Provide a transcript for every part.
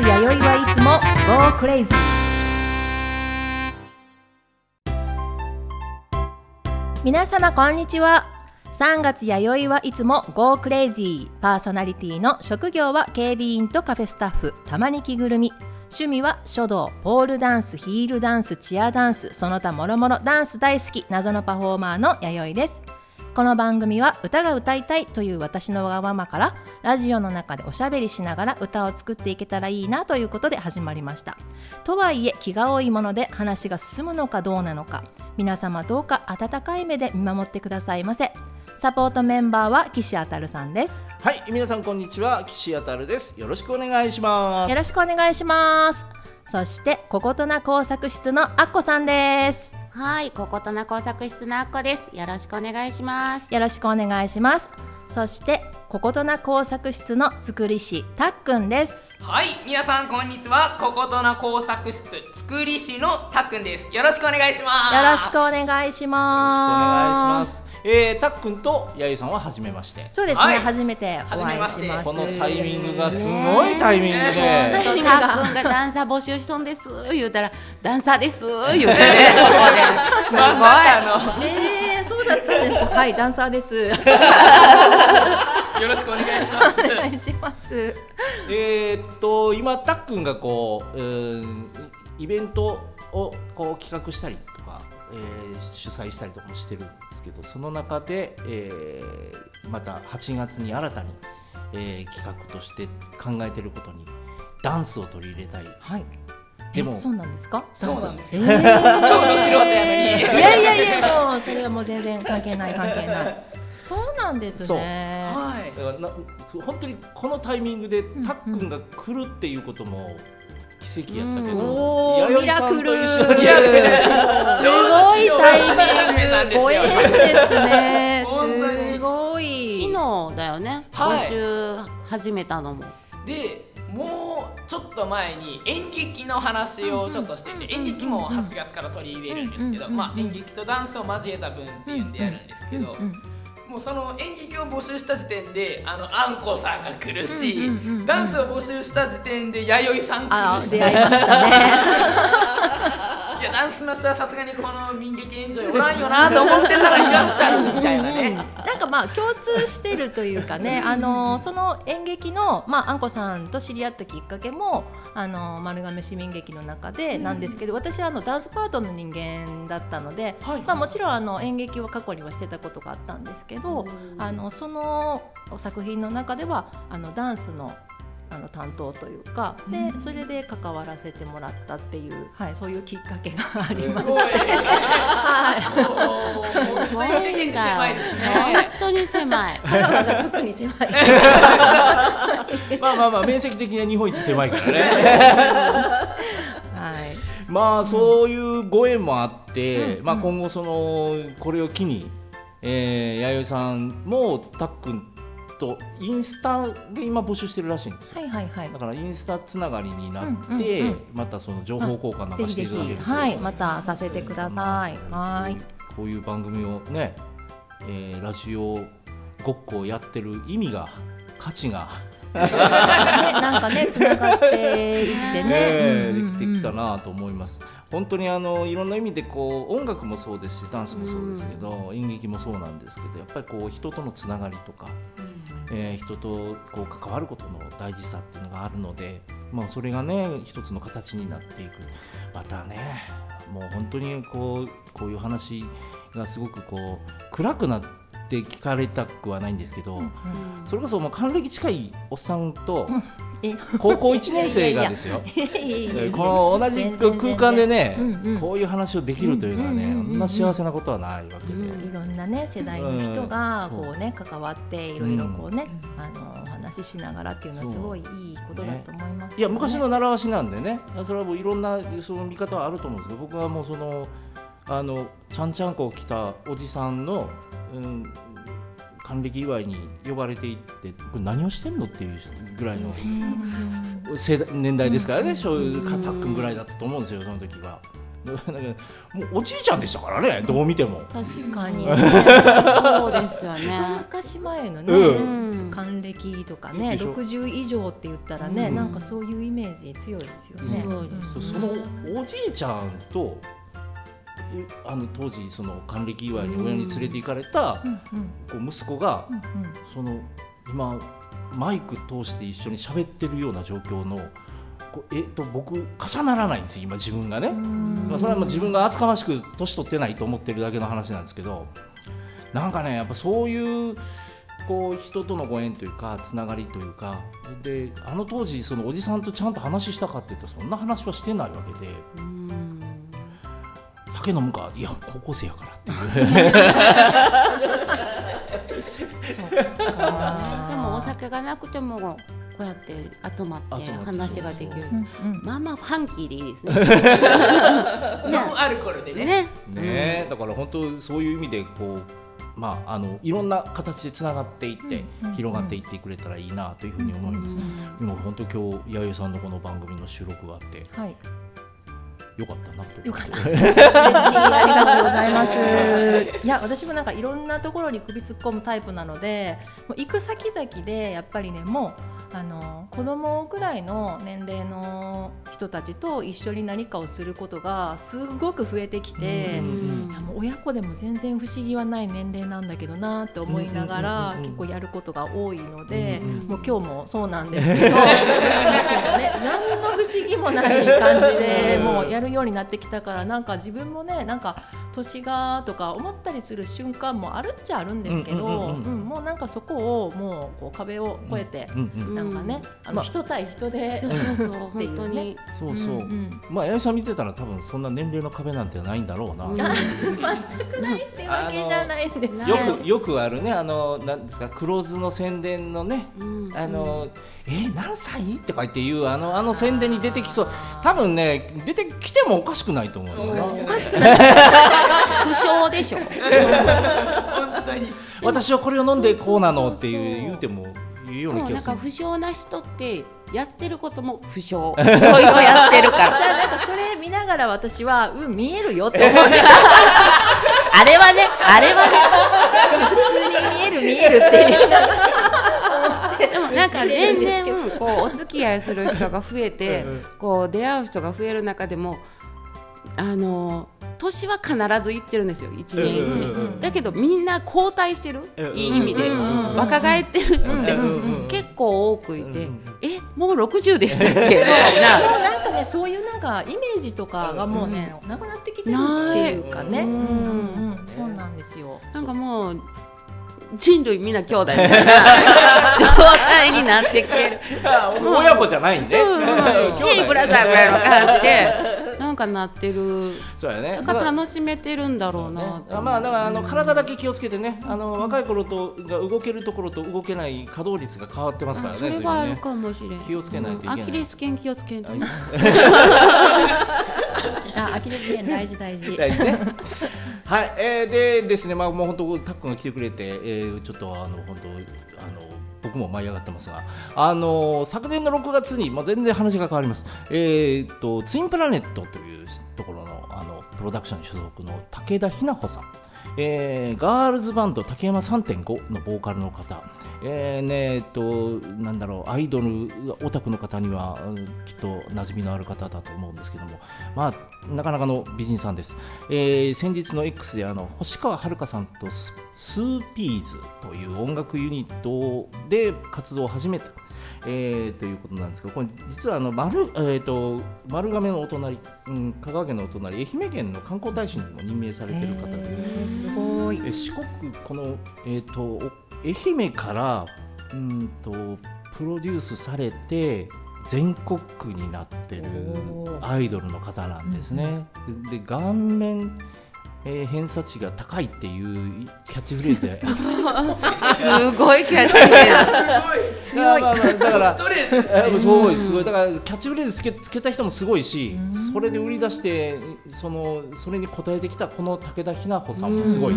弥生はいつも Go Crazy 皆様こんにちは。3月弥生はいつも Go Crazy パーソナリティの職業は警備員とカフェスタッフ。たまに着ぐるみ。趣味は書道ポールダンスヒールダンスチアダンス。その他もろもろダンス大好き。謎のパフォーマーの弥生です。この番組は歌が歌いたいという私のわがままからラジオの中でおしゃべりしながら歌を作っていけたらいいなということで始まりました。とはいえ気が多いもので話が進むのかどうなのか皆様どうか温かい目で見守ってくださいませ。サポートメンバーは岸あたるさんです。はい、皆さんこんにちは、岸あたるです。よろしくお願いします。よろしくお願いしますそしてこことな工作室のあっこさんですはい、こことな工作室のあっこです。よろしくお願いします。よろしくお願いしますそしてこことな工作室の作り師たっくんですはい、皆さんこんにちは。こことな工作室作り師のたっくんです。よろしくお願いします。よろしくお願いしよろしくお願いしまますす。えー、たっくんとやゆさんは初めまして。そうですね、はい。初めてお会いします。このタイミングがすごいタイミングで、ねたっくんがダンサー募集しとんです。言うたらダンサーです。言うて。ねすまさかえー、そうだったんですか。はいダンサーです。のよろしくお願いします。お願いします。えーっと今たっくんがこう、うーんイベントをこう企画したりえー主催したりとかもしてるんですけど、その中で、えーまた8月に新たに、えー企画として考えてることにダンスを取り入れたい。はい。でもえそうなんですか？そうなんです。えよ。ー。ちょうど素人やのに。いやいやいやもうそれはもう全然関係ない関係ない。そうなんですね。はい。だからな本当にこのタイミングでんたっくんが来るっていうことも奇跡やったけうん。ど、おー弥生さんと一緒に 始めたのもで、もうちょっと前に演劇の話をちょっとしてて、演劇も8月から取り入れるんですけど、まあ演劇とダンスを交えた分っていうんでやるんですけど。うんうんもうその演劇を募集した時点であのあんこさんが来るし、うんうんうんうん。ダンスを募集した時点で弥生さん来あるし。出会いましたね。いやダンスの人はさすがにこの民劇エンジョイおらんよなと思ってたらいらっしゃるみたいなね。なんかまあ共通してるというかね、あのその演劇のまああんこさんと知り合ったきっかけもあの丸亀市民劇の中でなんですけど、私はあのダンスパートの人間だったので、はい。まあもちろんあの演劇は過去にはしてたことがあったんですけど、あのその作品の中ではあのダンスのあの担当というかでそれで関わらせてもらったっていう、はい、そういうきっかけがありましすごい。て、はい、本当に狭いです本ね。当に狭い。香川が特に狭い。まあまあまあ 面積的には日本一狭いからね。はい。まあそういうご縁もあって、うん。まあ今後そのこれを機に、えー、弥生さんもたっくんとインスタで今募集してるらしいんですよ。はいはいはいだ。からインスタつながりになって、うんうんうんまたその情報交換なんかしていただけるとはいまたさせてください。はい。こういう番組をね、えーラジオごっこをやってる意味が価値が、ねなんかねつながっていってね。できてきたなと思います。本当にあのいろんな意味でこう音楽もそうですしダンスもそうですけど、演劇もそうなんですけどやっぱりこう人とのつながりとか、えー人とこう関わることの大事さっていうのがあるので、まあ、それがね一つの形になっていくまたねもう本当にこうこういう話がすごくこう暗くなって聞かれたくはないんですけど、それこそもう還暦近いおっさんとえ？高校1年生がですよ。この同じ空間でね、うんうんこういう話をできるというのはね、うんうんな幸せなことはないわけで、いろんなね世代の人がうん。こうね関わっていろいろこうねあのお話ししながらっていうのはすごいいいことだと思います。いや昔の習わしなんでねそれはもういろんなその見方はあると思うんですけど僕はもうそのあのちゃんちゃんこを着たおじさんの、うん、還暦祝いに呼ばれていってこれ何をしてんのっていうぐらいの世代年代ですからね、そういうかたっくんぐらいだったと思うんですよその時は。だからもうおじいちゃんでしたからねどう見ても。確かに、そうですよね。昔前のね、うん。還暦とかねでしょ。60以上って言ったらね、うん。なんかそういうイメージ強いですよね。そそのおじいちゃんとえあの当時その還暦祝いに親に連れて行かれたこう息子がその今マイク通して一緒に喋ってるような状況のこうえっと僕重ならないんです今自分がね。まあ、それはもう自分が厚かましく年取ってないと思ってるだけの話なんですけどなんかねやっぱそういうこう人とのご縁というかつながりというかであの当時そのおじさんとちゃんと話したかって言ったらそんな話はしてないわけで。うん酒飲むか？いや高校生やからっていう。そうでかもお酒がなくてもこうやって集まって話ができる。まあまあファンキーでいいですね。ノンアルコールでね。ね。ね。えだから本当そういう意味でこうまああのいろんな形でつながっていって広がっていってくれたらいいなというふうに思います。今本当今日弥生さんのこの番組の収録があってはい、よかったなとよかった。嬉しい、ありがとうございます。いや、私もなんかいろんなところに首突っ込むタイプなので、もう行く先々でやっぱりね、もうあの子供くらいの年齢の人たちと一緒に何かをすることがすごく増えてきて。親子でも全然不思議はない年齢なんだけどなって思いながら結構やることが多いので、もう今日もそうなんですけどね、何の不思議もない感じでうん。もうやるようになってきたからなんか自分もねなんか年がとか思ったりする瞬間もあるっちゃあるんですけど、もうなんかそこをもうこう壁を越えて、なんかね、あのまあ。人対人で、そうそうそう。っていうね。本当に。そうそう、んんまあ弥生さん見てたら多分そんな年齢の壁なんてないんだろうな、全くないってわけじゃないんですけど。くよくあるねあのなんですか黒酢の宣伝のねうん。あの、え何歳？とか言って言うあのあの宣伝に出てきそう。多分ね出てきてもおかしくないと思うおかしくない 不詳でしょ。本当に私はこれを飲んでこうなのっていう言うても言うようなもうなんか気がする不詳な人ってやってることも不詳。いろいろやってるから。じゃあなんかそれ見ながら私はうん見えるよって思ってあれはね、あれは普通に見える見えるっていうね。でもなんか年々 こうお付き合いする人が増えてこう出会う人が増える中でも、あの年は必ずいってるんですよ。一年一うんうんうん年。だけどみんな交代してる？うんうん。いい意味で。うんうんうん若返ってる人って。結構多くいて。うんうん、えもう60でしたっけ？みたいそうな。なんかねそういうなんかイメージとかがもうね、なくなってきてるっていうかね、ない。うんうんうん。そうなんですよ。なんかもう人類みんな兄弟みたいな。状態になってきてる。あ親子じゃないんで、うんうん、ヘイブラザーぐらいの感じでかなってる。そうやねなんか楽しめてるんだろうなねと。まあだからあの体だけ気をつけてね、あの若い頃とが動けるところと動けない稼働率が変わってますからね。あそれはあるかもしれん。気をつけないといけないうんアキレス腱気をつけんとね。あアキレス腱大事大事大事ね。はい、えー、でですね、まあもう本当タックが来てくれて、えー、ちょっとあの本当あの僕も舞い上がってますが、あの昨年の6月に、まあ、全然話が変わります。えー、とツインプラネットというところのあのプロダクション所属の武田ひな子さん。えーガールズバンド竹山3.5のボーカルの方、えーねえっとなんだろうアイドルオタクの方にはきっと馴染みのある方だと思うんですけども。まあなかなかの美人さんです、えー先日の X であの星川遥さんとススーピーズという音楽ユニットで活動を始めた。えーということなんですけどこれ実はあの丸,、えー、と丸亀のお隣、うん、香川県のお隣愛媛県の観光大使にも任命されている方で、すごい。え四国この、えー、とお愛媛からうんとプロデュースされて全国区になってるアイドルの方なんですね。で顔面えー偏差値が高いっていうキャッチフレーズですごいキャッチフレーズ。強い。だからすごいすごい。だからキャッチフレーズつけつけた人もすごいしそれで売り出してそのそれに応えてきたこの武田ひな子さんもすごい。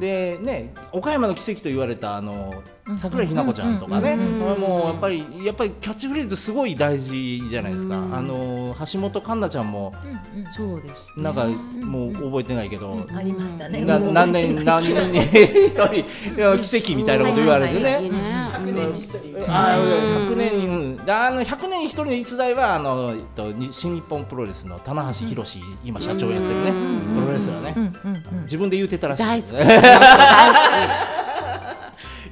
でね岡山の奇跡と言われたあの桜井日奈子ちゃんとかね、もうやっぱりやっぱりキャッチフレーズすごい大事じゃないですか。うん。あの橋本環奈ちゃんもそうです、ね。なんかもう覚えてないけど。ありましたね。何年 何人に一人奇跡みたいなこと言われてね。いいね。100年に一人あうん。100年に、あの100年に一人の逸材はあの、えっと、に新日本プロレスの棚橋宏、今社長やってるね、うんプロレスラーね、うんうんうん。自分で言うてたらしい大好き。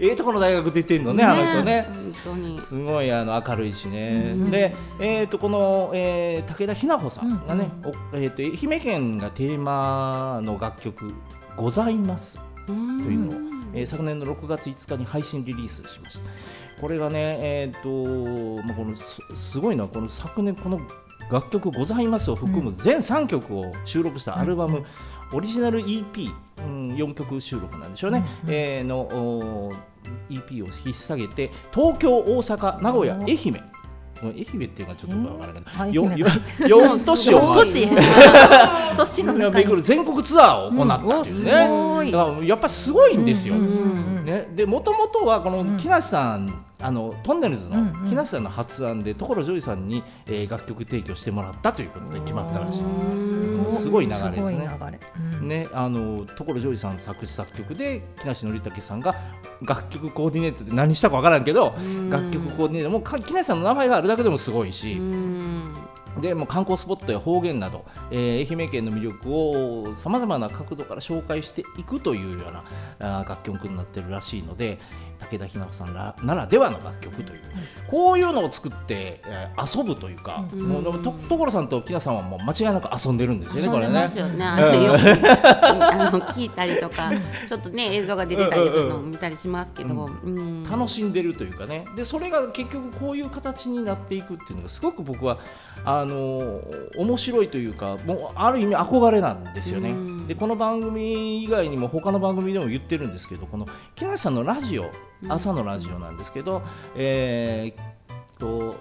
ええとこの大学出てんの好き。ねあの人ね。本当に。すごいあの明るいしね、うんで、えー、とこの、えー武田ひな子さんがね、うんおえー、と愛媛県がテーマの楽曲「ございます」とというのを、えー昨年の6月5日に配信リリースしました。これがねえっ、と、まあ、このすすごいのはこの昨年この楽曲「ございます」を含む全3曲を収録したアルバム、オリジナル EP、うん、4曲収録なんでしょうね、うんうん。えーのお EP を引っ提げて東京大阪名古屋お愛媛。愛媛っていうのはちょっとわからないけど、えーよ愛媛。よ4都市を 都市。都市の巡る全国ツアーを行ったっていうね、うん。やっぱりすごいんですよ。うんうんうんね、でもともとはこのうん木梨さん、あのとんねるずの木梨さん。の発案で所ジョージさんに、えー楽曲提供してもらったということで決まったらしい。うんすごい流れですね。すね、あの所ジョージさん作詞作曲で木梨憲武さんが楽曲コーディネートで何したかわからんけど、うん。楽曲コーディネートも木梨さんの名前があるだけでもすごいし、うんでもう観光スポットや方言など、えー愛媛県の魅力をさまざまな角度から紹介していくというようなあー楽曲になってるらしいので武田ひな子さんらならではの楽曲という、こういうのを作って、えー遊ぶというか、うん。もうと所さんと木梨さんはもう間違いなく遊んでるんですよねこれねよね。あのよくあの聞いたりとか、ちょっとね映像が出てたりするのを見たりしますけど、うん。楽しんでるというかね。でそれが結局こういう形になっていくっていうのがすごく僕はあのー面白いというかもうある意味憧れなんですよね。うん。でこの番組以外にも他の番組でも言ってるんですけどこの木梨さんのラジオうん朝のラジオなんですけど、えー、と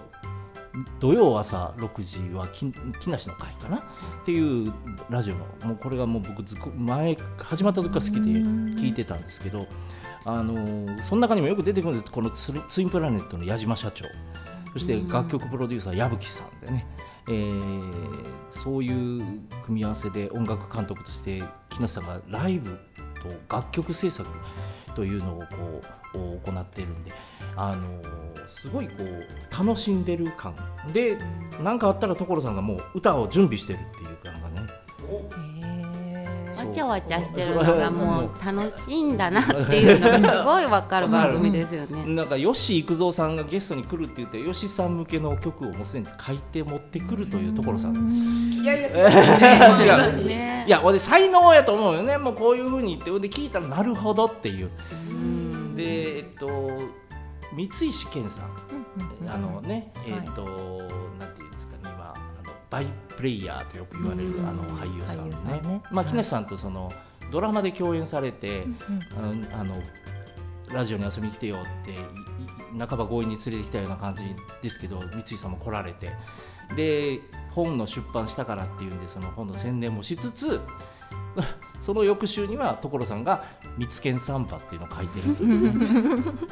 土曜朝6時はき木梨の会かな？っていうラジオのもうこれがもう僕ず前始まった時から好きで聞いてたんですけど、あのーその中にもよく出てくるんです。このツツインプラネットの矢島社長。そして楽曲プロデューサー矢吹さんでね、えーそういう組み合わせで音楽監督として木梨さんがライブと楽曲制作というのをこう行っているんで、あのすごいこう楽しんでる感で何かあったら所さんがもう歌を準備してるっていう感がね。ちゃわちゃしてるのがもう楽しいんだなっていうのがすごいわかる番組ですよね。なんか吉幾三さんがゲストに来るって言って吉さん向けの曲をもうすでに書いて持ってくるという所さん。気合いですね 違うね。いや俺才能やと思うよねもうこういうふうに言ってで聞いたらなるほどっていう。うん。でえっと三石健さんうんうん。あのね、はい。えっ、と、バイプレイヤーとよく言われる、うん。あの俳優さんね。んね。まあ、はい。木梨さんとそのドラマで共演されて、うん。あのラジオに遊びに来てよって半ば強引に連れてきたような感じですけど三井さんも来られて。で本の出版したからっていうんでその本の宣伝もしつつその翌週には所さんが「三つ剣サンバ」っていうのを書いてるという。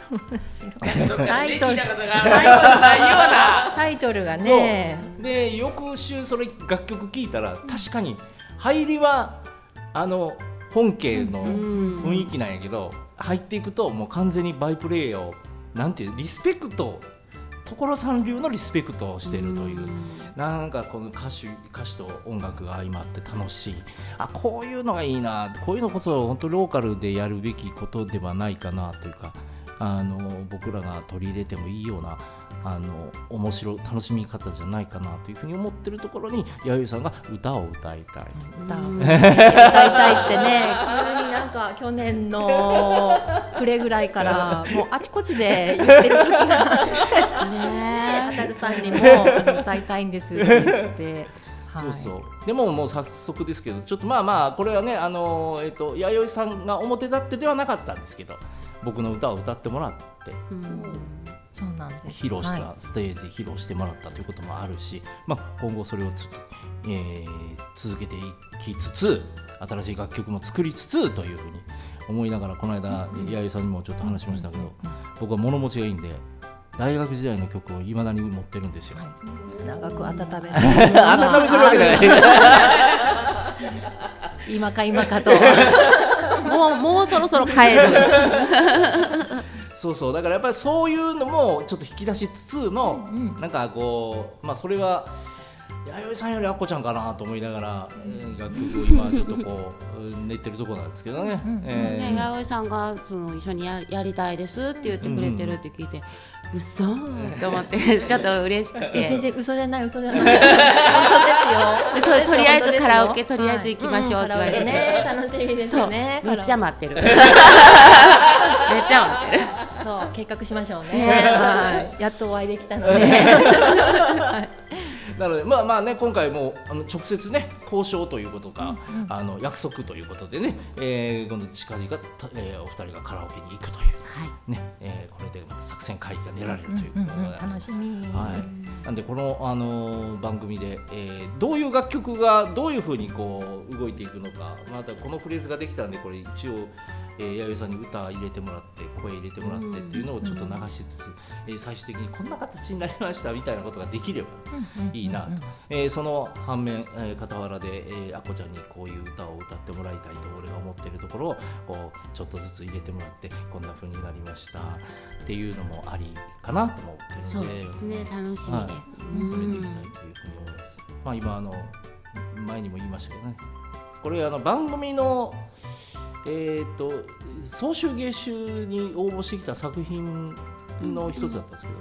タイトルがタイトルがねで翌週それ楽曲聴いたら確かに入りはあの本家のうん。雰囲気なんやけど入っていくともう完全にバイプレイをなんていうリスペクト所さん流のリスペクトをしているという。なんかこの歌手歌手と音楽が相まって楽しいあこういうのがいいなこういうのこそ本当ローカルでやるべきことではないかなというかあの僕らが取り入れてもいいようなあの面白い楽しみ方じゃないかなというふうに思ってるところに弥生さんが歌を歌いたい。歌を。うん。歌いたいってね。急になんか去年の暮れぐらいからもうあちこちで言ってる時が。ねあたるさんにも歌いたいんですって言って。そうそう。でももう早速ですけどちょっとまあまあこれはねあのえっ、と弥生さんが表立ってではなかったんですけど僕の歌を歌ってもらって。そうなん披露しはたステージで披露してもらったということもあるし、まあ、今後それをちょっと、えー続けていきつつ新しい楽曲も作りつつというふうに思いながらこの間弥生さんにもちょっと話しましたけど僕は物持ちがいいんで大学時代の曲をいまだに持ってるんですよ。い長く温めて 温めてるわけじゃない。今か今かと。もうもうそろそろ帰る。そうそう。だからやっぱりそういうのもちょっと引き出しつつの、うんなんかこうまあそれは弥生さんよりアッコちゃんかなと思いながら、えー楽曲を今ちょっとこううん練ってるところなんですけどね。うんえー。ね、弥生さんがその一緒にややりたいですって言ってくれてるって聞いて、嘘と思ってちょっと嬉しく全て。然嘘じゃない嘘じゃない。本当ですよ。ととりあえずカラオケとりあえず行きましょうって言われてね。楽しみですそう、よねめっちゃ待ってる。めっちゃ待ってる。そう計画しましょうね。ね。はい。やっとお会いできたので。なのでまあまあね今回もあの直接ね交渉ということか、うんうん。あの約束ということでね、えー、今度近々、たえー、お二人がカラオケに行くというはい。ね、えー、これでまた作戦会議が練られるといううんうんことでございます。楽しみ。はい、なんでこの、あのー番組で、えーどういう楽曲がどういうふうにこう動いていくのかまたこのフレーズができたんでこれ一応、えー、弥生さんに歌入れてもらって声入れてもらってっていうのをちょっと流しつつ、えー最終的にこんな形になりましたみたいなことができればいいなと、えーその反面、えー傍らで、えー、あこちゃんにこういう歌を歌ってもらいたいと俺が思っているところをこうちょっとずつ入れてもらってこんな風になりましたっていうのもありかなと思ってるそうので。ですね、楽しみです。進めていきたいというふうに思います。まあ今あの前にも言いましたけどね、これあの番組のえっ、と総集芸集に応募してきた作品の一つだったんですけど、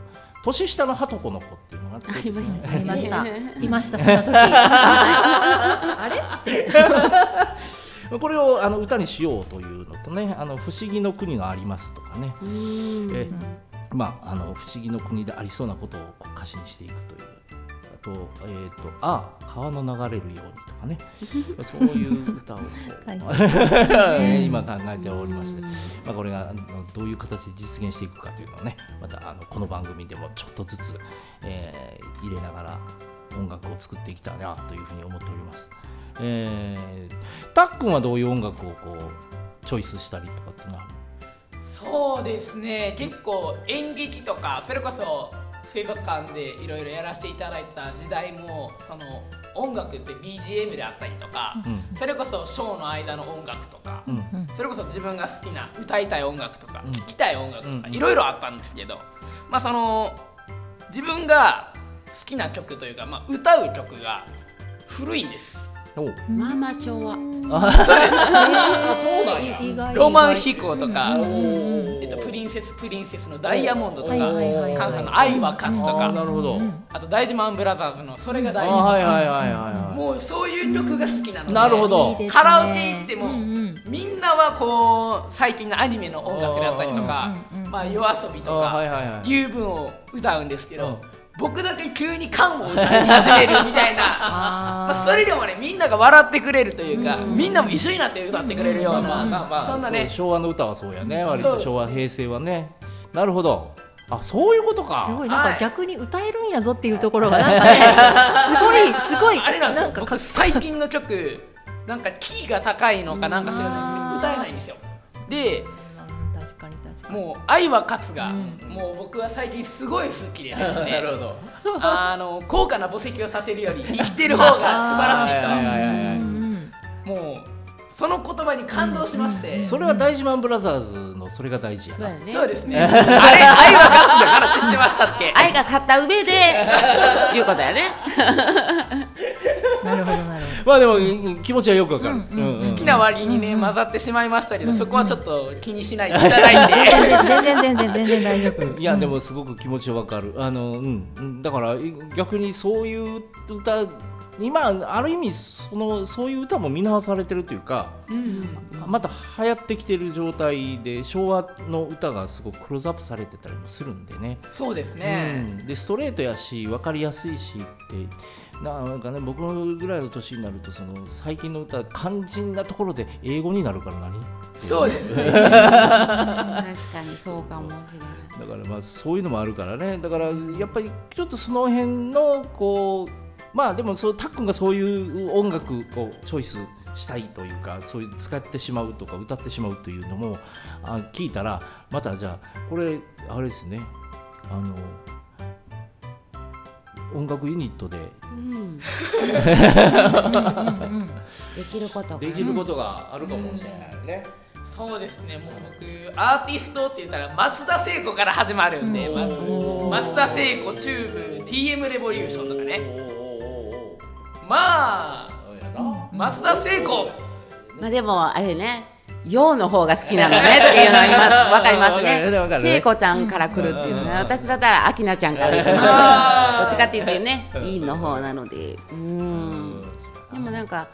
年下のハトコの子っていうのがあって。ありました。ね。ありました。いましたその時。あれ？これをあの歌にしようというのとね、あの不思議の国がありますとかね、うーん。えまあ、あの不思議の国でありそうなことをこう歌詞にしていくという。あと,、えーと「あ川の流れるように」とかね。そういう歌を。今考えておりまして、まあ、これがあのどういう形で実現していくかというのをねまたあのこの番組でもちょっとずつ、えー入れながら音楽を作っていきたいなというふうに思っております。えー、たっくんはどういう音楽をこうチョイスしたりとかっていうのは？そうですね。結構演劇とかそれこそ水族館でいろいろやらせていただいた時代もその音楽って BGM であったりとか、うん。それこそショーの間の音楽とか、うん。それこそ自分が好きな歌いたい音楽とか、うん。聴きたい音楽とかうん。いろいろあったんですけど、まあその自分が好きな曲というか、まあ、歌う曲が古いんです。お。うまあまあ昭和。そうなんや意外。ロマン飛行とか、おえっと、プリンセスプリンセスのダイヤモンドとか、カンさんの愛は勝つとあーなか、るほど、あと大事マンブラザーズのそれがあ大事とか、はいはいはいはいはい。もうそういう曲が好きなのでなるほど。カラオケ行ってもみんなはこう最近のアニメの音楽であったりとかまあ、夜遊びとかはいう分を歌うんですけど、うん僕だけ急に缶を歌い始めるみたいな。あまあ、それでもねみんなが笑ってくれるというか、うん。みんなも一緒になって歌ってくれるような、まあまあまあそんなね。昭和の歌はそうやね割と昭和平成はね。なるほど。あそういうことか。すごいなんはい。か逆に歌えるんやぞっていうところが なんかねすごいすごいあれなんですよ。か僕最近の曲なんかキーが高いのかなんか知らないですけど歌えないんですよ。でもう「愛は勝つが」うん。もう僕は最近すごい好きでですね。ほど。あの高価な墓石を建てるより 生きてる方が素晴らしいと。もうその言葉に感動しまして、それは大事マンブラザーズのそれが大事やな。そうやね。そうですね。あれ愛は勝つの話してましたっけ？愛が勝った上でいうことやね。なるほどなるほまあでもうん気持ちはよくわかる、うんうん。うん好きな割にね混ざってしまいましたけど、そこはちょっと気にしないでいただいて。ど全然全然全然全然大丈夫。いやでもすごく気持ちはわかる。あの、うん。うん、だからい逆にそういう歌今ある意味そのそういう歌も見直されてるというかまた流行ってきてる状態で昭和の歌がすごくクローズアップされてたりもするんでね。そうですね、うん、でストレートやし分かりやすいしってなんかね僕ぐらいの年になるとその最近の歌肝心なところで英語になるから何？そうですね。確かにそうかもしれない。だからまあそういうのもあるからね。だからやっぱりちょっとその辺のこうまあでもそうたっくんがそういう音楽をチョイスしたいというかそういう使ってしまうとか歌ってしまうというのもあ聞いたらまたじゃあこれあれですね。あの音楽ユニットで。うん。できることができることがあるかもしれないね。そうですね。もう僕アーティストって言ったら松田聖子から始まるんで、まず松田聖子チューブ TM レボリューションとかね。まあ松田聖子。まあでもあれね陽の方が好きなのねっていうのは今わかりますね。聖子ちゃんから来るっていうのは私だったら明菜ちゃんから来る。あーどっちかっていうとね陰の方なので。うん。でもなんか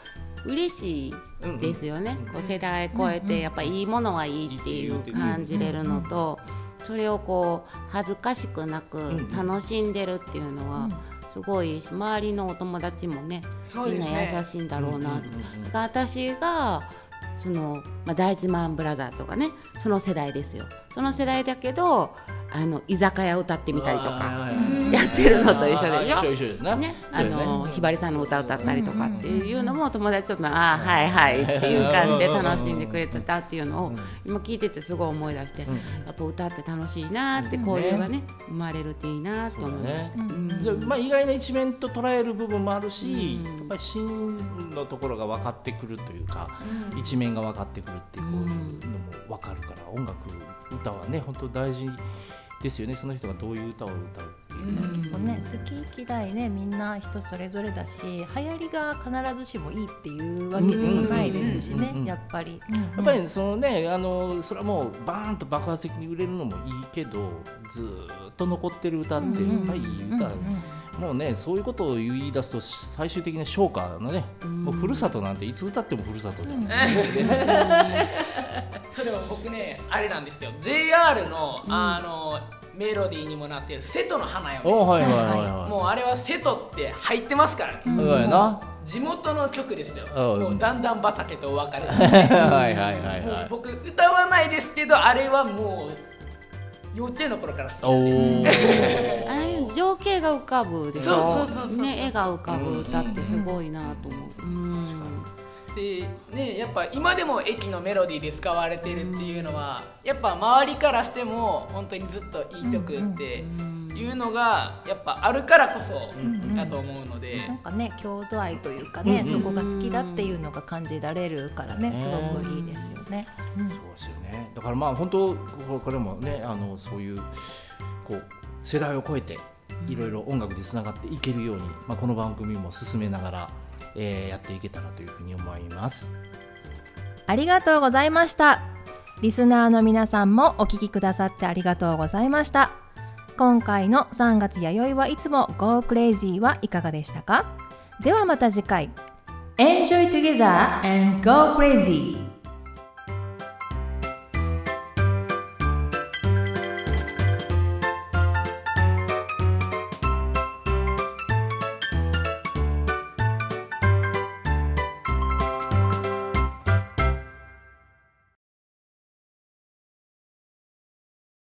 嬉しいですよね、こう世代超えてやっぱいいものはいいっていう感じれるのとそれをこう恥ずかしくなく楽しんでるっていうのはすごいし周りのお友達もねみんな優しいんだろうな。だから私がその、まあ、大地マンブラザーとかねその世代ですよ。その世代だけどあの居酒屋歌ってみたりとかやってるのと一緒で。しょ一緒一緒ですね。ね、あのひばりさんの歌歌ったりとかっていうのも友達ともああはいはいっていう感じで楽しんでくれてたっていうのを今聞いててすごい思い出してやっぱ歌って楽しいなって交流がね生まれるっていいなと思いました。まあ、意外な一面と捉える部分もあるし、うん。やっぱり真のところが分かってくるというか、一面が分かってくるっていうのも分かるから音楽歌はね本当大事ですよね。その人がどういう歌を歌うっていううね、好き嫌いねみんな人それぞれだし流行りが必ずしもいいっていうわけでもないですしねやっぱり。やっぱりそのねあのそれはもうバーンと爆発的に売れるのもいいけどずーっと残ってる歌ってやっぱりいい歌、もうねそういうことを言い出すと最終的に昇華のね、もうふるさとなんていつ歌ってもふるさとじゃん、それは僕ねあれなんですよ。JR の、あのメロディーにもなっている瀬戸の花よ、おはいはいはいはい。もうあれは瀬戸って入ってますからね、そうやな。地元の曲ですよ、うん。もうだんだん畑とお別れ。はいはいはいはい。僕歌わないですけどあれはもう幼稚園の頃から好きおお。ああいう情景が浮かぶでしょそうそうそうそうね絵が浮かぶ歌ってすごいなと思う。うん。でねやっぱ今でも駅のメロディーで使われてるっていうのはやっぱ周りからしても本当にずっといい曲っていうのがやっぱあるからこそだと思うのでなんかね郷土愛というかね、そこが好きだっていうのが感じられるからねすごくいいですよね。そうですよね。だからまあ本当ここれもねあのそういうこう世代を超えていろいろ音楽でつながっていけるように、まあこの番組も進めながら、えーやっていけたらというふうに思います。ありがとうございました。リスナーの皆さんもお聞きくださってありがとうございました。今回の3月弥生はいつも Go Crazy はいかがでしたかではまた次回 Enjoy together and go crazy!